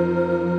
Música